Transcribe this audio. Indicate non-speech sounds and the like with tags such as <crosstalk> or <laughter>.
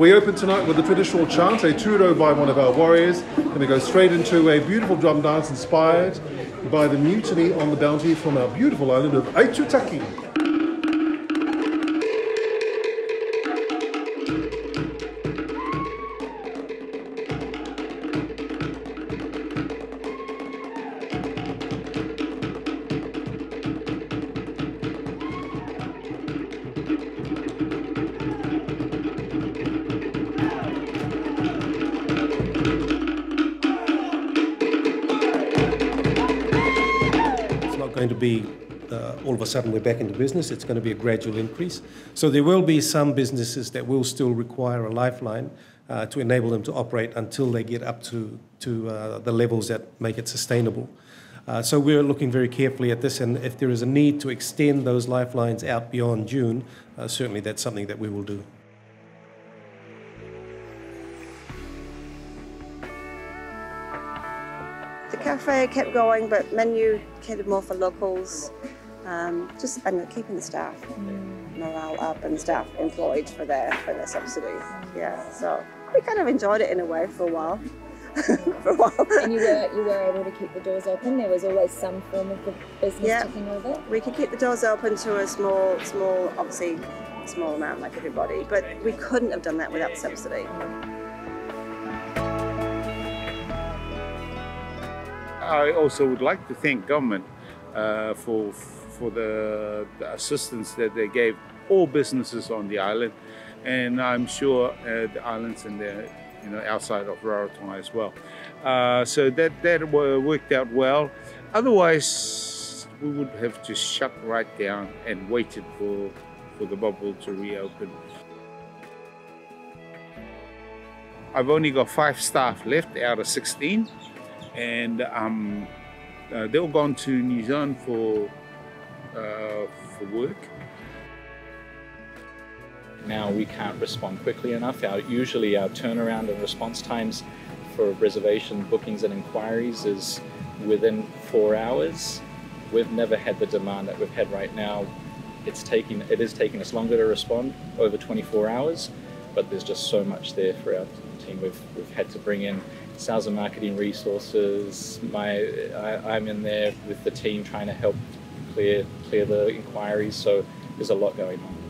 We open tonight with a traditional chant, a turo by one of our warriors. and we go straight into a beautiful drum dance inspired by the mutiny on the bounty from our beautiful island of Aitutaki. Going to be uh, all of a sudden we're back into business. It's going to be a gradual increase. So there will be some businesses that will still require a lifeline uh, to enable them to operate until they get up to, to uh, the levels that make it sustainable. Uh, so we're looking very carefully at this, and if there is a need to extend those lifelines out beyond June, uh, certainly that's something that we will do. The cafe kept going, but menu catered more for locals. Um, just and keeping the staff morale up and staff employed for their for their subsidy. Yeah, so we kind of enjoyed it in a way for a while. <laughs> for a while. And you were you were able to keep the doors open. There was always some form of business Yeah. ticking over. We could keep the doors open to a small, small, obviously small amount like everybody, but we couldn't have done that without the subsidy. I also would like to thank government uh, for for the, the assistance that they gave all businesses on the island, and I'm sure uh, the islands and the you know outside of Rarotonga as well. Uh, so that that worked out well. Otherwise, we would have just shut right down and waited for for the bubble to reopen. I've only got five staff left out of 16 and um, uh, they all gone to New Zealand for uh, for work. now we can't respond quickly enough. Our, usually our turnaround and response times for reservation bookings and inquiries is within four hours. We've never had the demand that we've had right now. It's taking it is taking us longer to respond over 24 hours, but there's just so much there for our team. We've we've had to bring in sales and marketing resources. My I, I'm in there with the team trying to help clear clear the inquiries. So there's a lot going on.